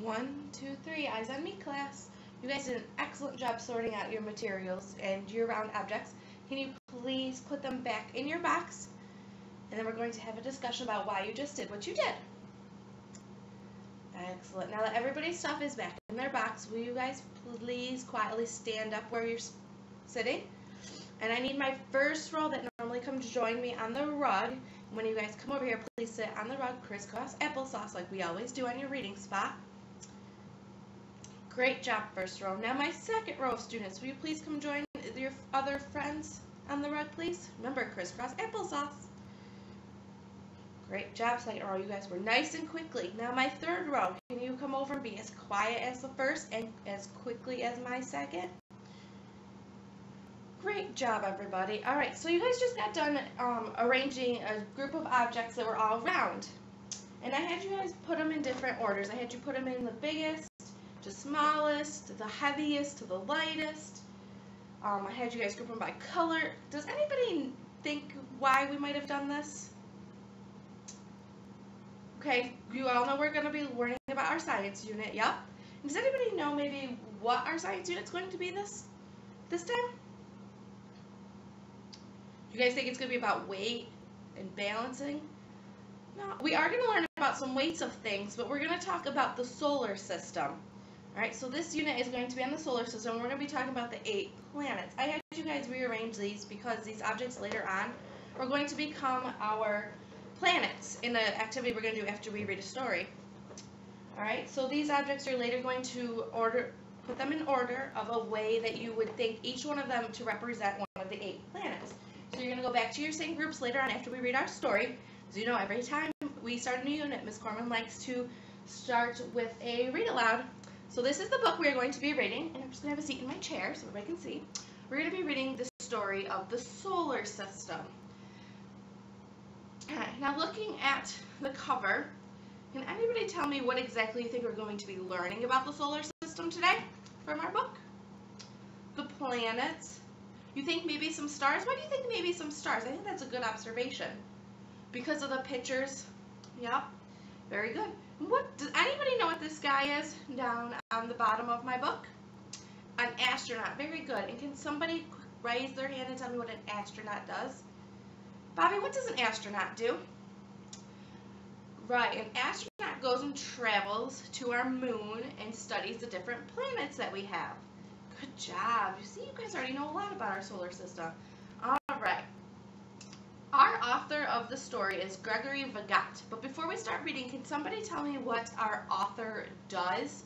One, two, three, eyes on me class. You guys did an excellent job sorting out your materials and year-round objects. Can you please put them back in your box? And then we're going to have a discussion about why you just did what you did. Excellent. Now that everybody's stuff is back in their box, will you guys please quietly stand up where you're sitting? And I need my first row that normally come to join me on the rug. When you guys come over here, please sit on the rug crisscross applesauce like we always do on your reading spot. Great job, first row. Now my second row of students, will you please come join your other friends on the rug, please? Remember, crisscross applesauce. Great job, second row. You guys were nice and quickly. Now my third row, can you come over and be as quiet as the first and as quickly as my second? Great job, everybody. All right, so you guys just got done um, arranging a group of objects that were all round. And I had you guys put them in different orders. I had you put them in the biggest, to smallest, the heaviest, to the lightest. Um, I had you guys group them by color. Does anybody think why we might have done this? Okay, you all know we're going to be learning about our science unit, yep. Does anybody know maybe what our science unit's going to be this this time? You guys think it's going to be about weight and balancing? No, we are going to learn about some weights of things, but we're going to talk about the solar system. Alright, so this unit is going to be on the solar system. We're going to be talking about the eight planets. I had you guys rearrange these because these objects later on are going to become our planets in the activity we're going to do after we read a story. Alright, so these objects are later going to order, put them in order of a way that you would think each one of them to represent one of the eight planets. So you're going to go back to your same groups later on after we read our story. As you know, every time we start a new unit, Ms. Korman likes to start with a read aloud so this is the book we are going to be reading, and I'm just going to have a seat in my chair so everybody can see. We're going to be reading the story of the solar system. Okay, now looking at the cover, can anybody tell me what exactly you think we're going to be learning about the solar system today from our book? The planets. You think maybe some stars? Why do you think maybe some stars? I think that's a good observation. Because of the pictures? Yep. Very good. What does anybody know what this guy is down on the bottom of my book? An astronaut. Very good. And can somebody raise their hand and tell me what an astronaut does? Bobby, what does an astronaut do? Right, an astronaut goes and travels to our moon and studies the different planets that we have. Good job. You see, you guys already know a lot about our solar system. All right. Our author of the story is Gregory Vagat. But before we start reading, can somebody tell me what our author does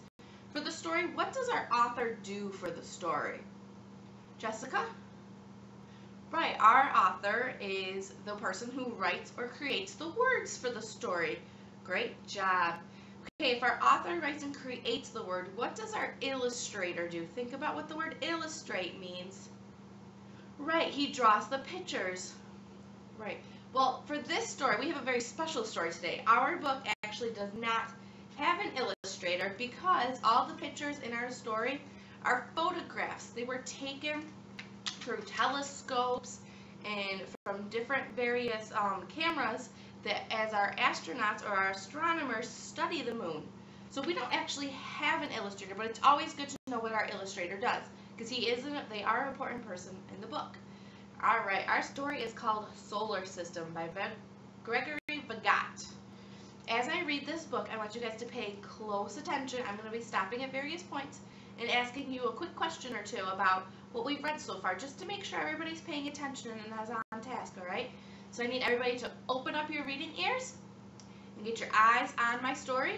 for the story? What does our author do for the story? Jessica? Right, our author is the person who writes or creates the words for the story. Great job. Okay, if our author writes and creates the word, what does our illustrator do? Think about what the word illustrate means. Right, he draws the pictures. Right. Well, for this story, we have a very special story today. Our book actually does not have an illustrator because all the pictures in our story are photographs. They were taken through telescopes and from different various um, cameras that as our astronauts or our astronomers study the moon. So we don't actually have an illustrator, but it's always good to know what our illustrator does because he is, an, they are an important person in the book. Alright, our story is called Solar System by Gregory Vagat. As I read this book, I want you guys to pay close attention. I'm going to be stopping at various points and asking you a quick question or two about what we've read so far, just to make sure everybody's paying attention and is on task, alright? So I need everybody to open up your reading ears and get your eyes on my story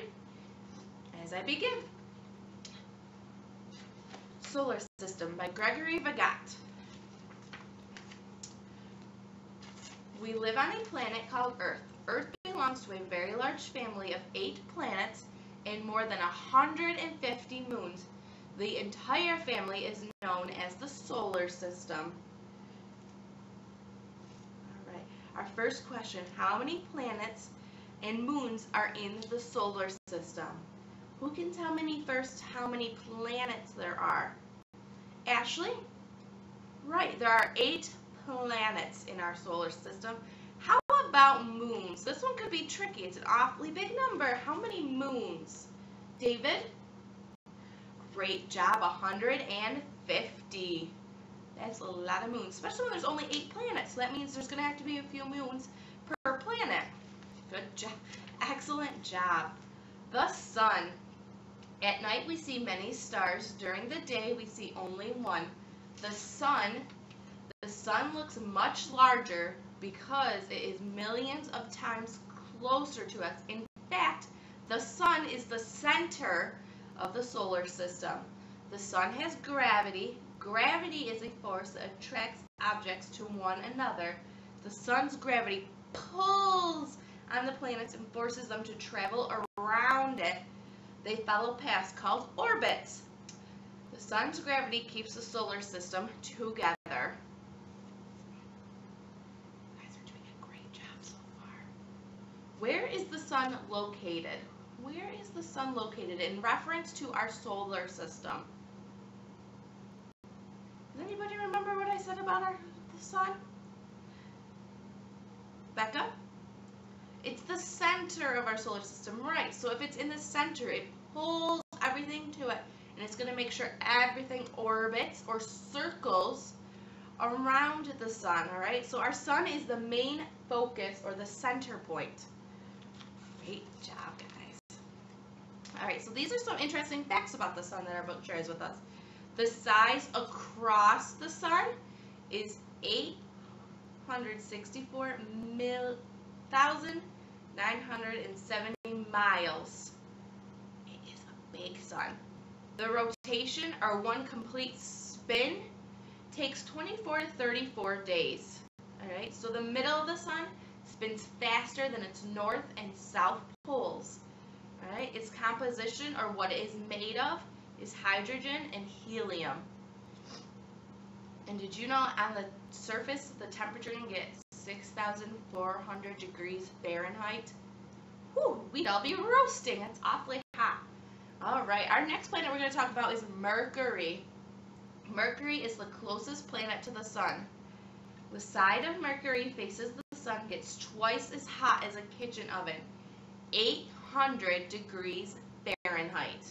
as I begin. Solar System by Gregory Vagat. We live on a planet called Earth. Earth belongs to a very large family of eight planets and more than 150 moons. The entire family is known as the solar system. All right, our first question, how many planets and moons are in the solar system? Who can tell me first how many planets there are? Ashley? Right, there are eight planets in our solar system. How about moons? This one could be tricky. It's an awfully big number. How many moons? David? Great job, 150. That's a lot of moons, especially when there's only eight planets. So that means there's going to have to be a few moons per planet. Good job. Excellent job. The sun. At night we see many stars. During the day we see only one. The sun, the sun looks much larger because it is millions of times closer to us. In fact, the sun is the center of the solar system. The sun has gravity. Gravity is a force that attracts objects to one another. The sun's gravity pulls on the planets and forces them to travel around it. They follow paths called orbits. The sun's gravity keeps the solar system together. You guys are doing a great job so far. Where is the sun located? Where is the sun located in reference to our solar system? Does anybody remember what I said about our the sun? Becca? It's the center of our solar system, right? So if it's in the center, it pulls everything to it, and it's going to make sure everything orbits or circles around the sun, all right? So our sun is the main focus or the center point. Great job, guys. All right, so these are some interesting facts about the sun that our book shares with us. The size across the sun is 864,970 miles. It is a big sun. The rotation, or one complete spin, takes 24 to 34 days. Alright, so the middle of the sun spins faster than its north and south poles. Alright, its composition, or what it is made of, is hydrogen and helium. And did you know on the surface the temperature can get 6,400 degrees Fahrenheit? Whew, we'd all be roasting. That's awfully hot. All right, our next planet we're going to talk about is Mercury. Mercury is the closest planet to the sun. The side of Mercury faces the sun gets twice as hot as a kitchen oven, 800 degrees Fahrenheit.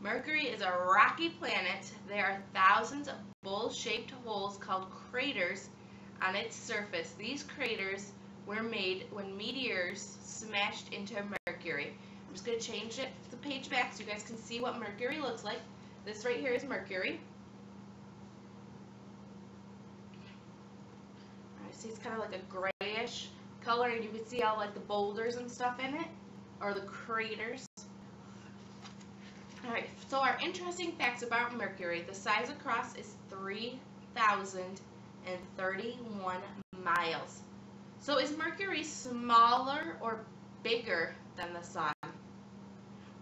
Mercury is a rocky planet. There are thousands of bowl-shaped holes called craters on its surface. These craters were made when meteors smashed into Mercury. I'm just going to change it the page back so you guys can see what Mercury looks like. This right here is Mercury. See it's kind of like a grayish color and you can see all like the boulders and stuff in it or the craters. Alright, so our interesting facts about Mercury. The size across is 3,031 miles. So is Mercury smaller or bigger than the Sun?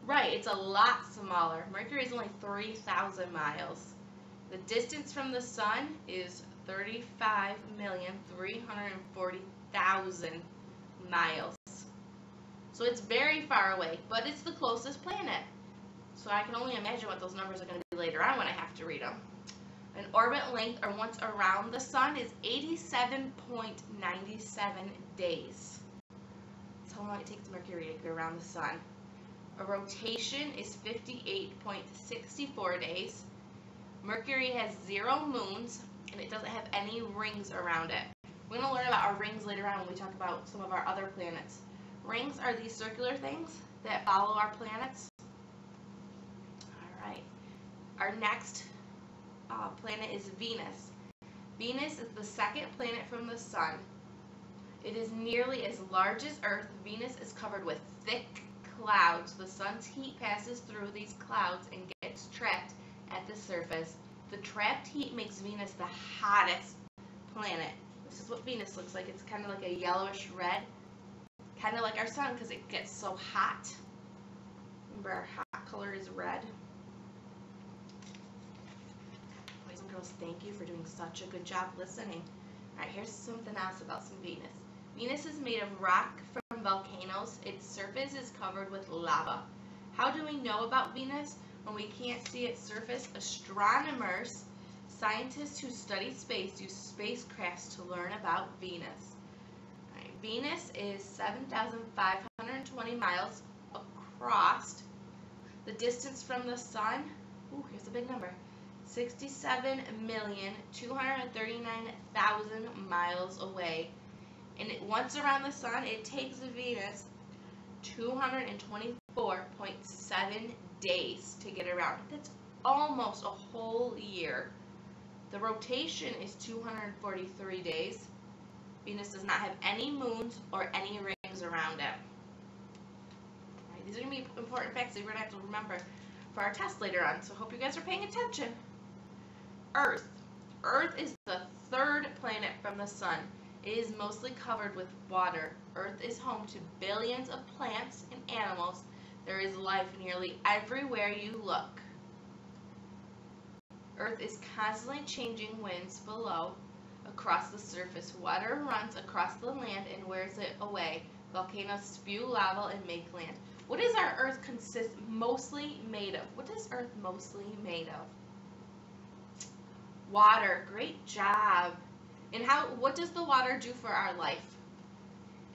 Right, it's a lot smaller. Mercury is only 3,000 miles. The distance from the Sun is 35,340,000 miles. So it's very far away, but it's the closest planet. So I can only imagine what those numbers are going to be later on when I have to read them. An orbit length, or once around the sun, is 87.97 days. That's how long it takes Mercury to go around the sun. A rotation is 58.64 days. Mercury has zero moons, and it doesn't have any rings around it. We're going to learn about our rings later on when we talk about some of our other planets. Rings are these circular things that follow our planets. All right. Our next uh, planet is Venus. Venus is the second planet from the Sun. It is nearly as large as Earth. Venus is covered with thick clouds. The Sun's heat passes through these clouds and gets trapped at the surface. The trapped heat makes Venus the hottest planet. This is what Venus looks like. It's kind of like a yellowish red, kind of like our Sun because it gets so hot. Remember our hot color is red. Boys and girls, thank you for doing such a good job listening. Alright, here's something else about some Venus. Venus is made of rock from volcanoes. Its surface is covered with lava. How do we know about Venus? When we can't see its surface, astronomers, scientists who study space, use spacecrafts to learn about Venus. Right, Venus is 7,520 miles across. The distance from the sun, ooh, here's a big number, 67,239,000 miles away. And it, once around the sun, it takes Venus 224.7 days to get around. That's almost a whole year. The rotation is 243 days. Venus does not have any moons or any rings around it. Right, these are going to be important facts that we're going to have to remember for our test later on, so hope you guys are paying attention. Earth. Earth is the third planet from the sun. It is mostly covered with water. Earth is home to billions of plants and animals. There is life nearly everywhere you look. Earth is constantly changing winds below across the surface. Water runs across the land and wears it away. Volcanoes spew lava and make land. What is our Earth consist mostly made of? What is Earth mostly made of? Water. Great job. And how? What does the water do for our life?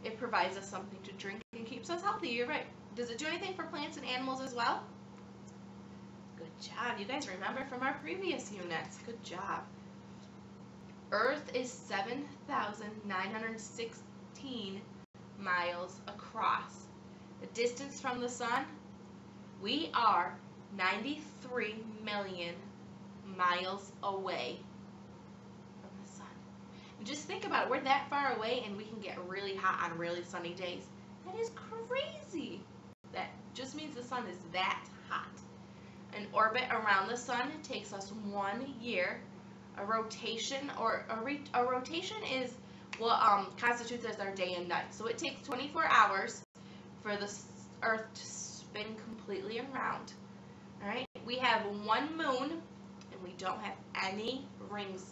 It provides us something to drink and keeps us healthy. You're right. Does it do anything for plants and animals as well? Good job. You guys remember from our previous units. Good job. Earth is 7,916 miles across. The distance from the sun, we are 93 million miles away from the sun. And just think about it, we're that far away and we can get really hot on really sunny days. That is crazy. That just means the sun is that hot. An orbit around the sun takes us one year a rotation or a, a rotation is what um, constitutes as our day and night. So it takes 24 hours for the Earth to spin completely around. All right, we have one moon and we don't have any rings.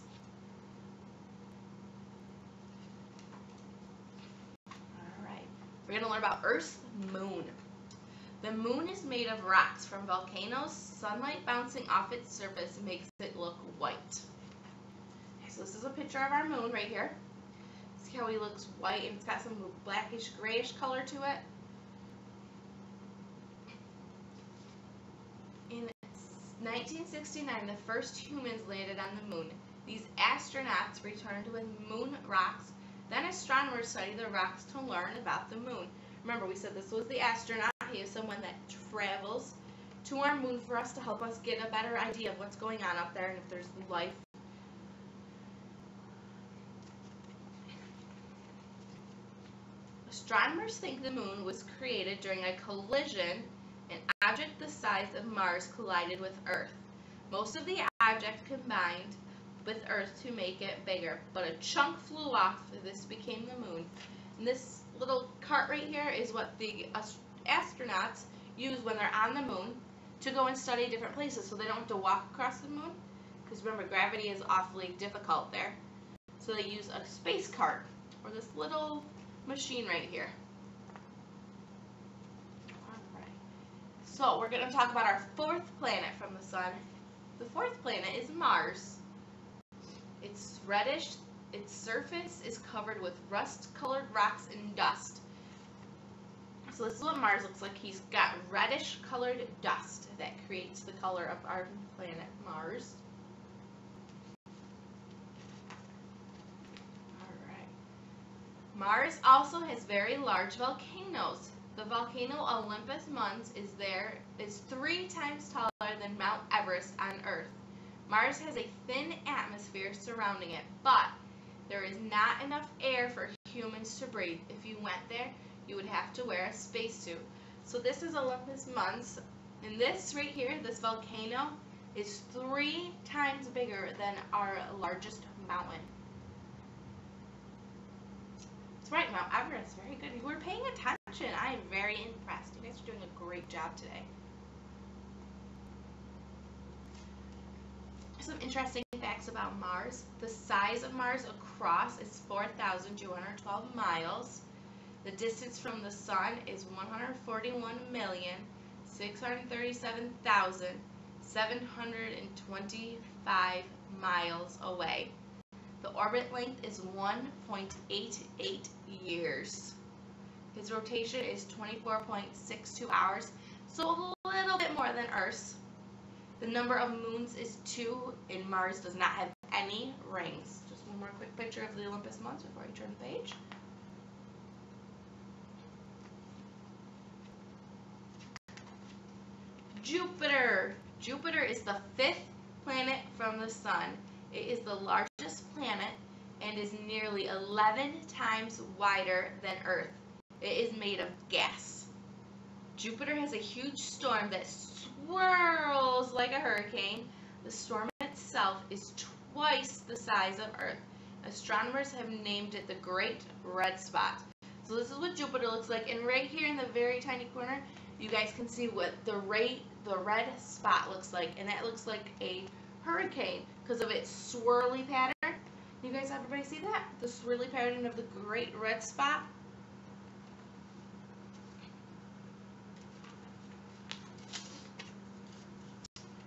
All right, we're to learn about Earth's moon. The moon is made of rocks from volcanoes. Sunlight bouncing off its surface makes it look white. So this is a picture of our moon right here. See how he looks white and it's got some blackish grayish color to it. In 1969, the first humans landed on the moon. These astronauts returned with moon rocks. Then astronomers studied the rocks to learn about the moon. Remember, we said this was the astronaut. He is someone that travels to our moon for us to help us get a better idea of what's going on up there and if there's life Astronomers think the moon was created during a collision. An object the size of Mars collided with Earth. Most of the object combined with Earth to make it bigger, but a chunk flew off. This became the moon. And this little cart right here is what the astronauts use when they're on the moon to go and study different places so they don't have to walk across the moon because remember gravity is awfully difficult there. So they use a space cart or this little machine right here. So we're going to talk about our fourth planet from the sun. The fourth planet is Mars. It's reddish. Its surface is covered with rust-colored rocks and dust. So this is what Mars looks like. He's got reddish colored dust that creates the color of our planet Mars. Mars also has very large volcanoes. The volcano Olympus Mons is there is three times taller than Mount Everest on Earth. Mars has a thin atmosphere surrounding it, but there is not enough air for humans to breathe. If you went there, you would have to wear a spacesuit. So this is Olympus Mons, and this right here, this volcano, is three times bigger than our largest mountain. That's right, Mount Everest. Very good. You were paying attention. I am very impressed. You guys are doing a great job today. Some interesting facts about Mars. The size of Mars across is 4,212 miles. The distance from the Sun is 141,637,725 miles away. The orbit length is 1.88 years. His rotation is 24.62 hours, so a little bit more than Earth's. The number of moons is 2, and Mars does not have any rings. Just one more quick picture of the Olympus Mons before I turn the page. Jupiter. Jupiter is the fifth planet from the Sun. It is the largest planet and is nearly 11 times wider than Earth. It is made of gas. Jupiter has a huge storm that swirls like a hurricane. The storm itself is twice the size of Earth. Astronomers have named it the Great Red Spot. So this is what Jupiter looks like. And right here in the very tiny corner, you guys can see what the rate the red spot looks like and that looks like a hurricane because of its swirly pattern. You guys everybody see that? The swirly pattern of the great red spot?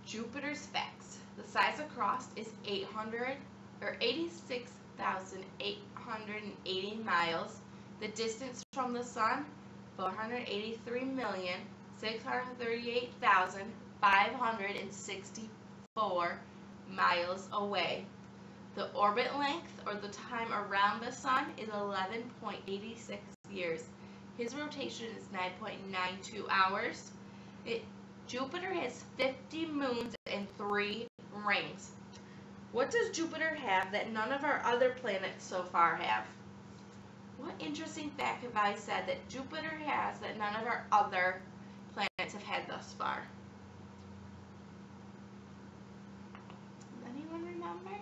Jupiter's facts the size crust is 800 or 86,880 miles. The distance from the sun 483 million 638,564 miles away. The orbit length, or the time around the sun, is 11.86 years. His rotation is 9.92 hours. It, Jupiter has 50 moons and 3 rings. What does Jupiter have that none of our other planets so far have? What interesting fact have I said that Jupiter has that none of our other planets have had thus far. Does anyone remember?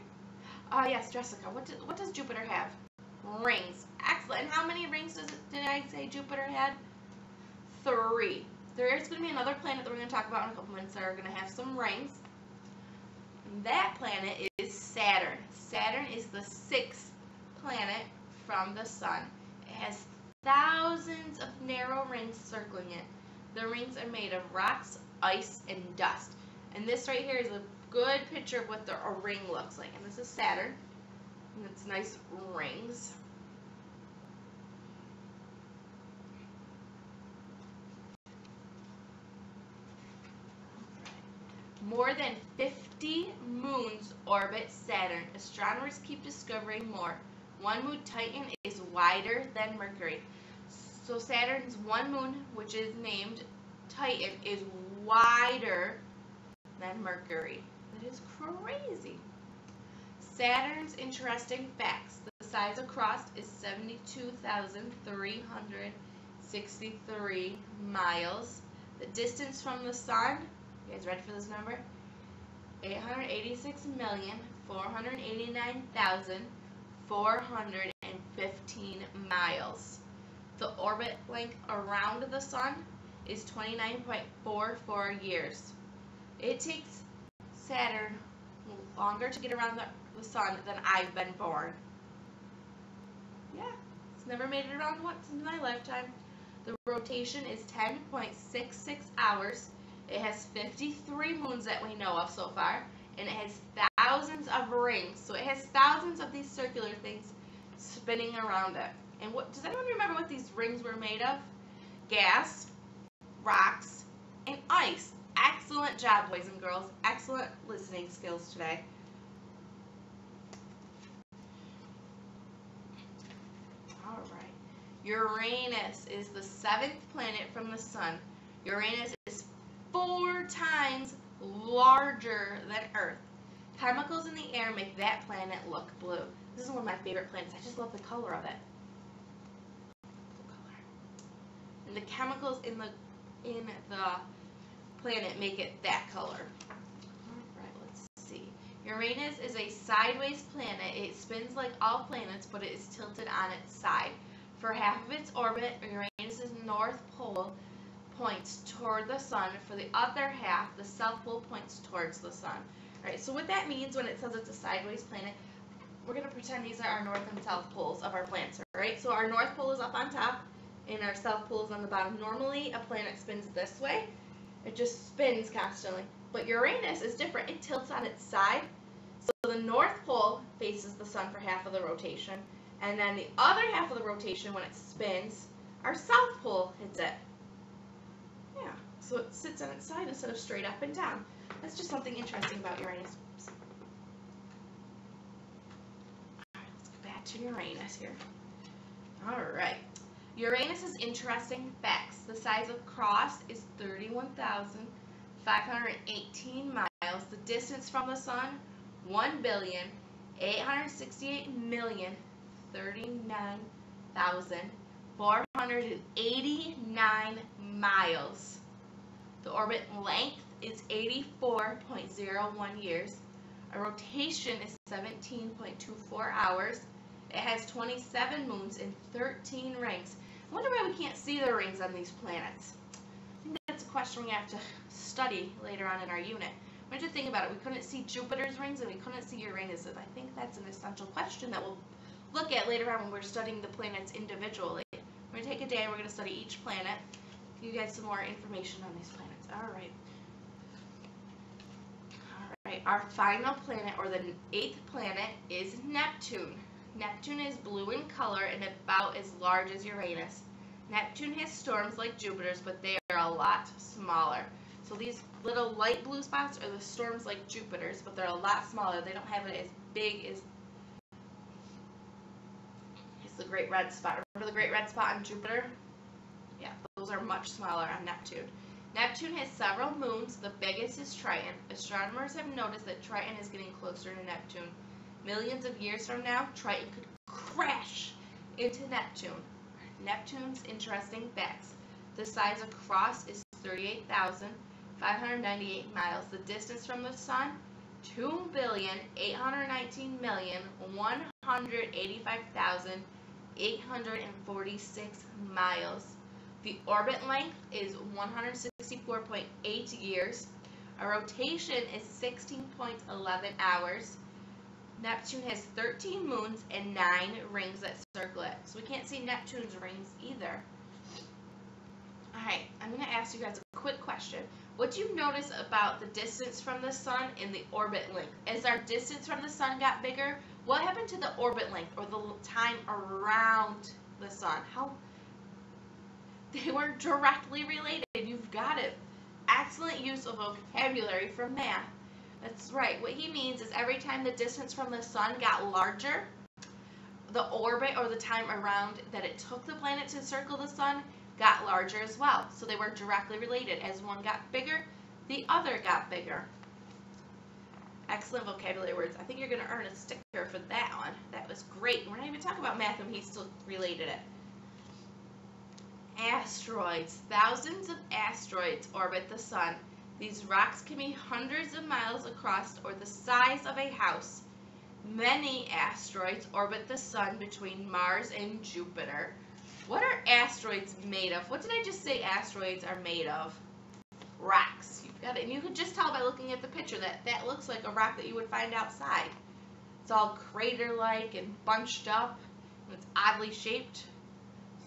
Ah, uh, yes, Jessica. What, do, what does Jupiter have? Rings. Excellent. And how many rings does did I say Jupiter had? Three. There is going to be another planet that we're going to talk about in a couple minutes that are going to have some rings. That planet is Saturn. Saturn is the sixth planet from the Sun. It has thousands of narrow rings circling it. The rings are made of rocks, ice, and dust. And this right here is a good picture of what the, a ring looks like. And this is Saturn. And it's nice rings. More than 50 moons orbit Saturn. Astronomers keep discovering more. One moon, Titan, is wider than Mercury. So Saturn's one moon, which is named Titan, is wider than Mercury. That is crazy. Saturn's interesting facts. The size across is 72,363 miles. The distance from the sun, you guys ready for this number? 886,489,415 miles. The orbit length around the sun is 29.44 years. It takes Saturn longer to get around the, the sun than I've been born. Yeah, it's never made it around once in my lifetime. The rotation is 10.66 hours. It has 53 moons that we know of so far, and it has thousands of rings. So it has thousands of these circular things spinning around it. And what does anyone remember what these rings were made of? Gas, rocks, and ice. Excellent job, boys and girls. Excellent listening skills today. All right. Uranus is the seventh planet from the sun. Uranus is four times larger than Earth. Chemicals in the air make that planet look blue. This is one of my favorite planets. I just love the color of it. and the chemicals in the in the planet make it that color. Alright, let's see. Uranus is a sideways planet. It spins like all planets, but it is tilted on its side. For half of its orbit, Uranus's north pole points toward the sun. For the other half, the south pole points towards the sun. Alright, so what that means when it says it's a sideways planet, we're going to pretend these are our north and south poles of our planets, alright? So our north pole is up on top, and our south pole is on the bottom. Normally, a planet spins this way. It just spins constantly. But Uranus is different. It tilts on its side. So the North Pole faces the sun for half of the rotation, and then the other half of the rotation, when it spins, our South Pole hits it. Yeah, so it sits on its side instead of straight up and down. That's just something interesting about Uranus. Alright, let's go back to Uranus here. Alright. Uranus's interesting facts. The size of Cross is 31,518 miles. The distance from the Sun, 1 billion 868 million 39,489 miles. The orbit length is 84.01 years. A rotation is 17.24 hours. It has 27 moons and 13 rings. I wonder why we can't see the rings on these planets. I think that's a question we have to study later on in our unit. When you think about it, we couldn't see Jupiter's rings and we couldn't see Uranus's. I think that's an essential question that we'll look at later on when we're studying the planets individually. We're going to take a day and we're going to study each planet. Give you guys some more information on these planets. All right. Our final planet, or the eighth planet, is Neptune. Neptune is blue in color and about as large as Uranus. Neptune has storms like Jupiter's, but they are a lot smaller. So these little light blue spots are the storms like Jupiter's, but they're a lot smaller. They don't have it as big as it's the great red spot. Remember the great red spot on Jupiter? Yeah, those are much smaller on Neptune. Neptune has several moons. The biggest is Triton. Astronomers have noticed that Triton is getting closer to Neptune. Millions of years from now, Triton could crash into Neptune. Neptune's interesting facts. The size of Cross is 38,598 miles. The distance from the Sun, 2,819,185,846 miles. The orbit length is 164.8 years. A rotation is 16.11 hours. Neptune has 13 moons and 9 rings that circle it. So we can't see Neptune's rings either. Alright, I'm going to ask you guys a quick question. What do you notice about the distance from the sun and the orbit length? As our distance from the sun got bigger, what happened to the orbit length or the time around the sun? How they were directly related. You've got it. Excellent use of vocabulary from math. That's right. What he means is every time the distance from the sun got larger, the orbit or the time around that it took the planet to circle the sun got larger as well. So they were directly related. As one got bigger, the other got bigger. Excellent vocabulary words. I think you're going to earn a sticker for that one. That was great. We're not even talking about math and he still related it. Asteroids. Thousands of asteroids orbit the sun. These rocks can be hundreds of miles across or the size of a house. Many asteroids orbit the sun between Mars and Jupiter. What are asteroids made of? What did I just say asteroids are made of? Rocks. You've got it. And you can just tell by looking at the picture that that looks like a rock that you would find outside. It's all crater-like and bunched up. And it's oddly shaped.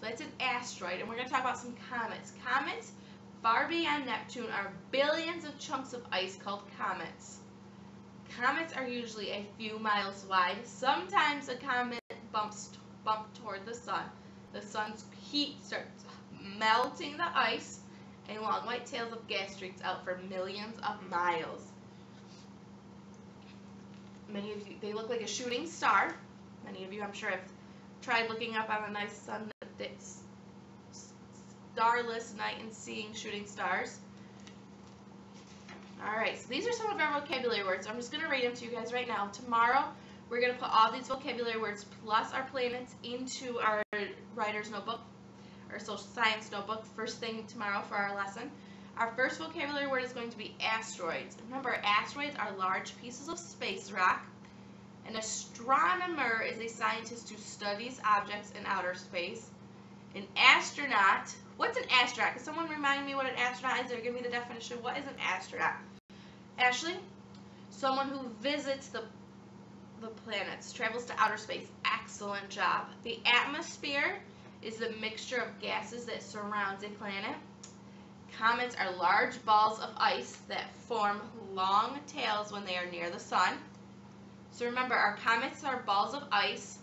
So that's an asteroid. And we're going to talk about some comets. Comets Far beyond Neptune are billions of chunks of ice called comets. Comets are usually a few miles wide. Sometimes a comet bumps bump toward the sun. The sun's heat starts melting the ice, and long white tails of gas streaks out for millions of miles. Many of you, they look like a shooting star. Many of you, I'm sure, have tried looking up on a nice sun starless night and seeing shooting stars. Alright, so these are some of our vocabulary words. I'm just going to read them to you guys right now. Tomorrow, we're going to put all these vocabulary words plus our planets into our writer's notebook, our social science notebook, first thing tomorrow for our lesson. Our first vocabulary word is going to be asteroids. Remember, asteroids are large pieces of space rock. An astronomer is a scientist who studies objects in outer space. An astronaut What's an astronaut? Can someone remind me what an astronaut is or give me the definition? What is an astronaut? Ashley? Someone who visits the the planets, travels to outer space. Excellent job. The atmosphere is the mixture of gases that surrounds a planet. Comets are large balls of ice that form long tails when they are near the sun. So remember, our comets are balls of ice.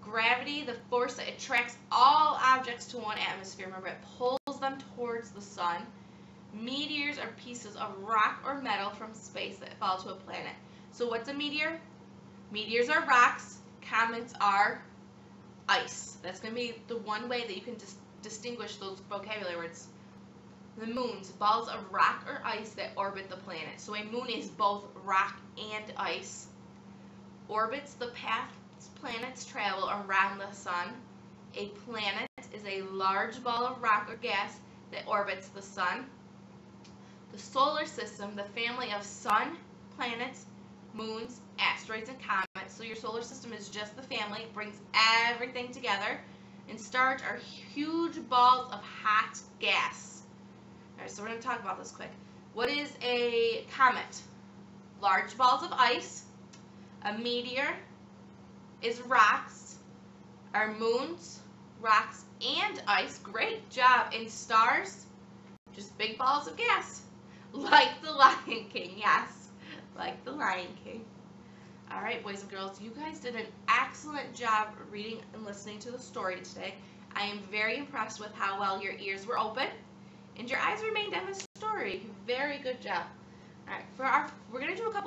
Gravity, the force that attracts all objects to one atmosphere. Remember, it pulls them towards the sun. Meteors are pieces of rock or metal from space that fall to a planet. So what's a meteor? Meteors are rocks. Comets are ice. That's going to be the one way that you can dis distinguish those vocabulary words. The moons, balls of rock or ice that orbit the planet. So a moon is both rock and ice. Orbits the paths planets travel around the sun. A planet is a large ball of rock or gas that orbits the sun. The solar system, the family of sun, planets, moons, asteroids, and comets. So your solar system is just the family. It brings everything together. And stars are huge balls of hot gas. Alright, so we're going to talk about this quick. What is a comet? Large balls of ice. A meteor is rocks. Are moons, rocks, and ice. Great job. And stars, just big balls of gas. Like the Lion King, yes. Like the Lion King. Alright, boys and girls, you guys did an excellent job reading and listening to the story today. I am very impressed with how well your ears were open and your eyes remained on the story. Very good job. Alright, for our, we're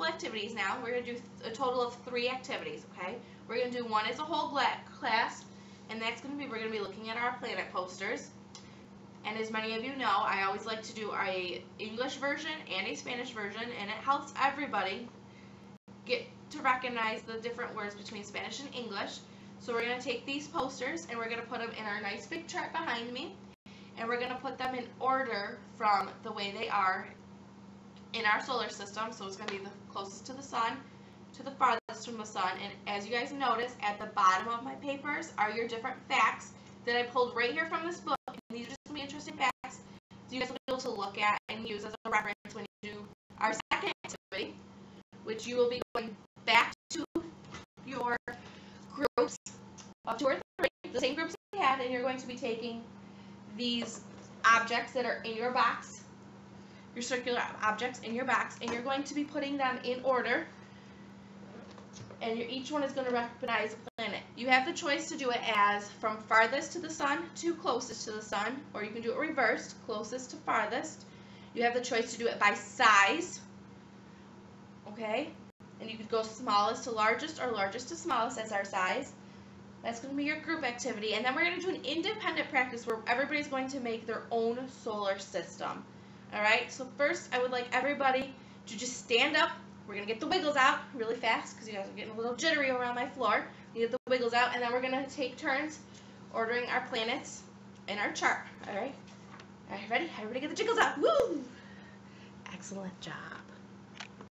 activities now. We're going to do a total of three activities, okay? We're going to do one as a whole class, and that's going to be, we're going to be looking at our planet posters. And as many of you know, I always like to do a English version and a Spanish version, and it helps everybody get to recognize the different words between Spanish and English. So we're going to take these posters and we're going to put them in our nice big chart behind me. And we're going to put them in order from the way they are in our solar system. So it's going to be the closest to the sun to the farthest from the sun. And as you guys notice, at the bottom of my papers are your different facts that I pulled right here from this book these are just be interesting facts so you guys will be able to look at and use as a reference when you do our second activity, which you will be going back to your groups of two or three, the same groups you had, and you're going to be taking these objects that are in your box, your circular objects in your box, and you're going to be putting them in order and each one is going to recognize a planet. You have the choice to do it as from farthest to the sun to closest to the sun, or you can do it reversed, closest to farthest. You have the choice to do it by size, okay? And you could go smallest to largest or largest to smallest as our size. That's going to be your group activity. And then we're going to do an independent practice where everybody's going to make their own solar system. Alright, so first I would like everybody to just stand up we're going to get the wiggles out really fast because you guys are getting a little jittery around my floor. You get the wiggles out, and then we're going to take turns ordering our planets in our chart. All right? All right, ready? Everybody get the jiggles out. Woo! Excellent job.